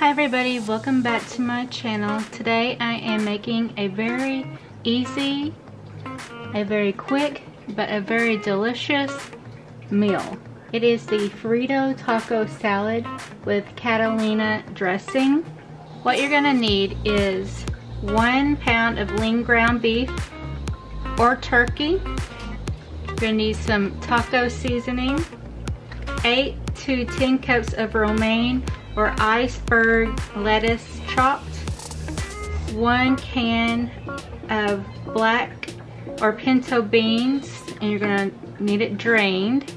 Hi everybody, welcome back to my channel. Today I am making a very easy, a very quick, but a very delicious meal. It is the Frito taco salad with Catalina dressing. What you're gonna need is one pound of lean ground beef or turkey. You're gonna need some taco seasoning, eight to 10 cups of romaine or iceberg lettuce chopped, one can of black or pinto beans, and you're gonna need it drained.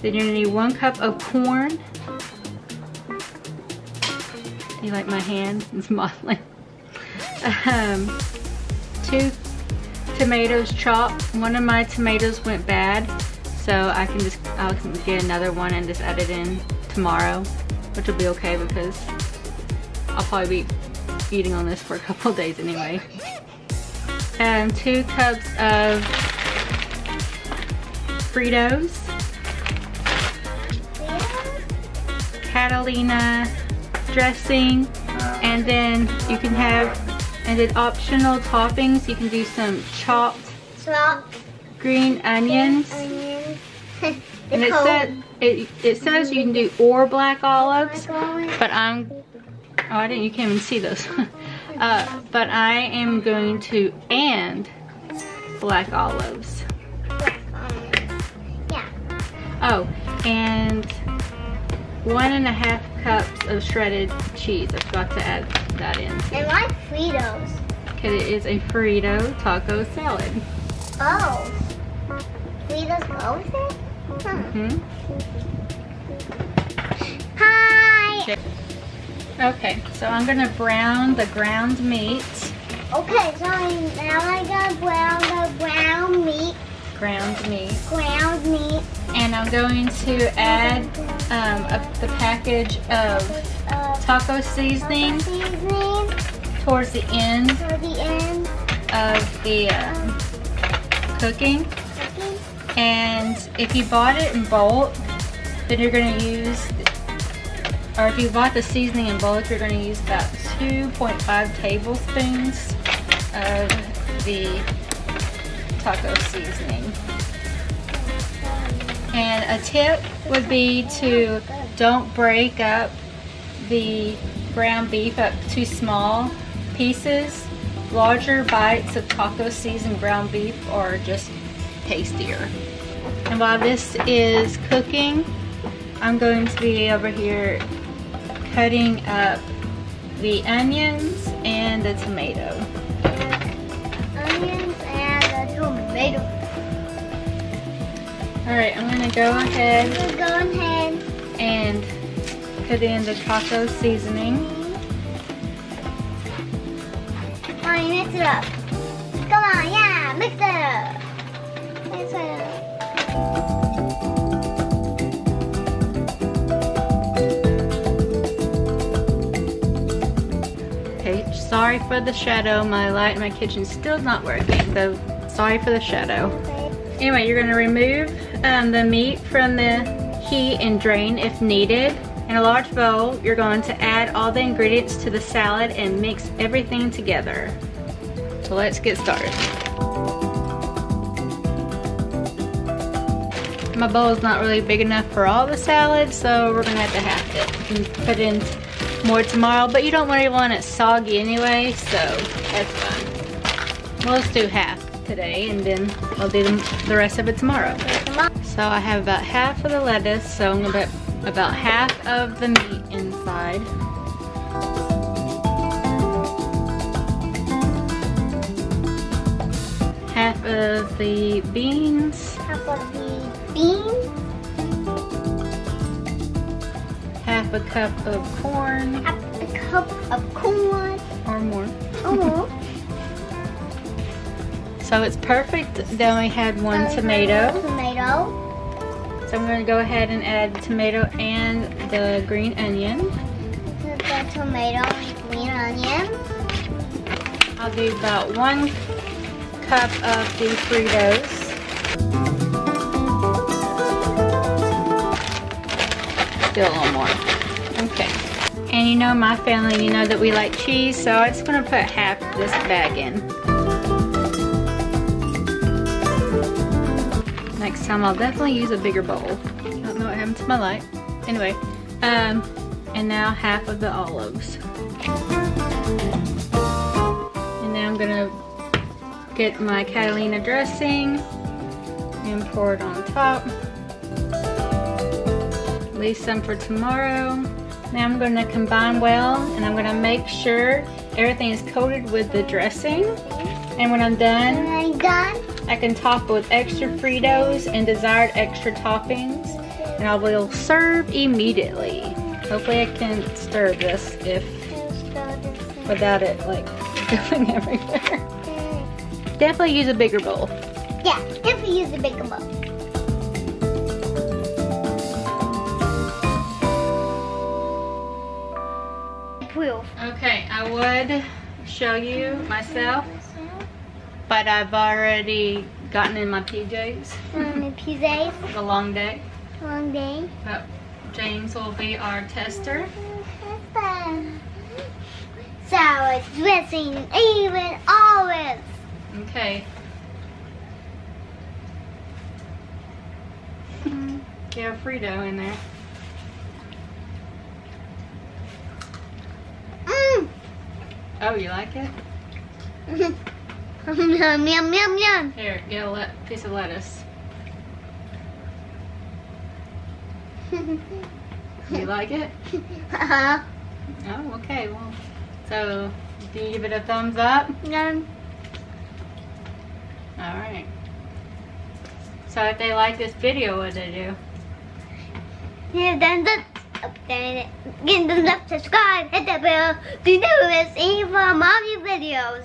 Then you're gonna need one cup of corn. You like my hand? It's modeling. Um, two tomatoes chopped. One of my tomatoes went bad, so I can just I'll get another one and just add it in tomorrow which will be okay because I'll probably be eating on this for a couple days anyway. And two cups of Fritos, Catalina dressing, and then you can have, and then optional toppings, you can do some chopped green onions. onions. And it said it it says you can do or black olives, but I'm oh I didn't you can't even see those. uh, but I am going to and black olives. Yeah. Oh, and one and a half cups of shredded cheese. I forgot to add that in. And like Fritos. Because it is a Frito taco salad. Oh. Fritos go with it? Hmm. Hi. Okay, so I'm gonna brown the ground meat. Okay, so now I got brown the brown meat, Ground meat. ground meat, And I'm going to add um, a, the package of uh, taco seasoning seasoning towards the end for the end. of the um, cooking. And if you bought it in bulk, then you're going to use, or if you bought the seasoning in bulk, you're going to use about 2.5 tablespoons of the taco seasoning. And a tip would be to don't break up the ground beef up to small pieces. Larger bites of taco seasoned ground beef are just tastier. And while this is cooking, I'm going to be over here cutting up the onions and the tomato. Onions and the tomato. Alright, I'm gonna go ahead going ahead. and put in the taco seasoning. Mix it up. Okay, sorry for the shadow. My light in my kitchen still not working, so sorry for the shadow. Anyway, you're gonna remove um, the meat from the heat and drain if needed. In a large bowl, you're going to add all the ingredients to the salad and mix everything together. So let's get started. My bowl is not really big enough for all the salad, so we're gonna have to half it and put in more tomorrow, but you don't really want it soggy anyway, so that's fine. Well, let's do half today, and then I'll do the rest of it tomorrow. So I have about half of the lettuce, so I'm gonna put about half of the meat inside. Half of the beans, Half of the beans, half a cup of corn, half a cup of corn. or more. Oh, So it's perfect. Then we had one tomato. Tomato. So I'm gonna go ahead and add the tomato and the green onion. The tomato and green onion. I'll do about one cup of the Fritos. Still a little more. Okay. And you know my family, you know that we like cheese, so I'm just gonna put half this bag in. Next time I'll definitely use a bigger bowl. I don't know what happened to my light. Anyway, um, and now half of the olives. And now I'm gonna get my Catalina dressing and pour it on top. Leave some for tomorrow. Now I'm gonna combine well and I'm gonna make sure everything is coated with the dressing. And when I'm done. I can top with extra Fritos and desired extra toppings. And I will serve immediately. Hopefully I can stir this if without it like going everywhere. Definitely use a bigger bowl. Yeah, definitely use a bigger bowl. Would show you myself, but I've already gotten in my PJs. Um, the PJs, It's a long day. long day. But James will be our tester. Salad dressing, even olives. Okay. Get a Frito in there. Oh, you like it? yum, yum, yum, yum. Here, get a piece of lettuce. You like it? uh-huh. Oh, okay. Well, so do you give it a thumbs up? Yum. All right. So if they like this video, what do they do? Hit the thumbs up, then get the left, subscribe, hit the bell to never miss any of our mommy videos.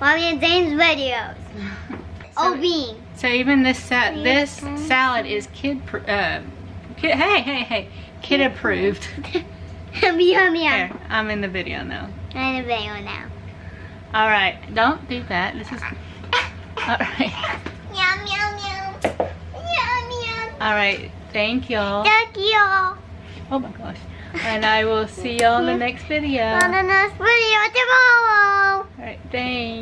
Mommy and James videos. Oh, so, being. so even this sa this salad is kid pr uh, kid hey hey hey kid approved. yum, yum, yum. I'm in the video now. I'm in the video now. All right, don't do that. This is all right. Yum, yum, yum. Yum, yum. All right. Thank y'all. Thank you. Oh my gosh. And I will see y'all in the next video. On the next video tomorrow. right. Thanks. Thanks.